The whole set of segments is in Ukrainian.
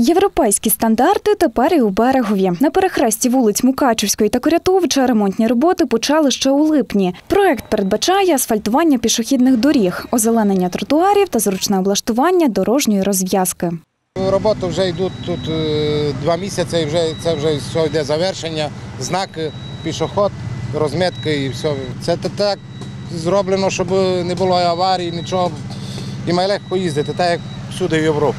Європейські стандарти тепер і у берегові. На перехресті вулиць Мукачівської та Корятовича ремонтні роботи почали ще у липні. Проект передбачає асфальтування пішохідних доріг, озеленення тротуарів та зручне облаштування дорожньої розв'язки. Роботи вже йдуть тут е, два місяці, і вже це вже все йде завершення, знаки, пішоход, розмітки і все. Це так зроблено, щоб не було аварій, нічого. І має легко їздити, так як всюди в Європі.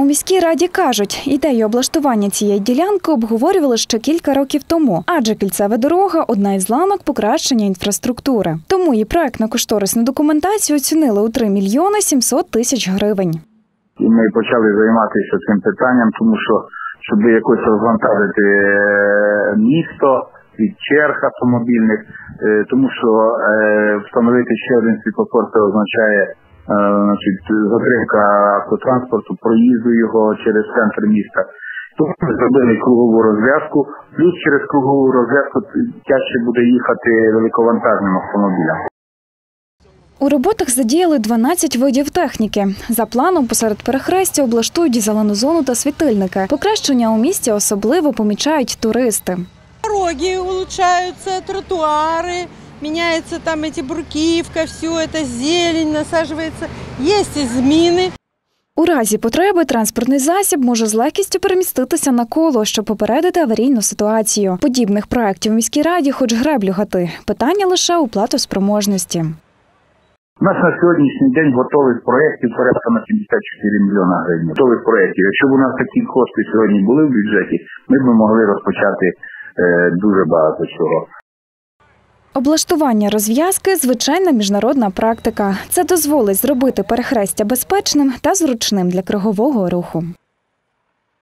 У міській раді кажуть, ідею облаштування цієї ділянки обговорювали ще кілька років тому, адже кільцева дорога одна із ланок покращення інфраструктури. Тому і проектно-кошторисну документацію оцінили у 3 мільйони 700 тисяч гривень. Ми почали займатися цим питанням, тому що щоб якось розвантажити е, місто від черг автомобільних, е, тому що е, встановити ще один світлофор це означає значить, затримка автотранспорту, проїзду його через центр міста. Тому ми зробили кругову розв'язку, плюс через кругову розв'язку тяжче буде їхати великовантажним автомобілям. У роботах задіяли 12 видів техніки. За планом посеред перехрестя облаштують зелену зону та світильники. Покращення у місті особливо помічають туристи. Дороги улучшаются, тротуары, меняется там эти брукивка, все это зелень насаживается. Есть и змины. У разі потреби транспортний засіб може з легкістю переміститися на коло, щоб попередити аварійну ситуацію. Подібних проєктів у міській раді хоч греблю гати. Питання лише у платоспроможності. У нас на сьогоднішній день готових проєктів порядка на 74 мільйона гривень. Готових проєктів. Якщо б у нас такі кошти сьогодні були в бюджеті, ми б могли розпочати е, дуже багато чого. Облаштування розв'язки звичайна міжнародна практика. Це дозволить зробити перехрестя безпечним та зручним для кругового руху.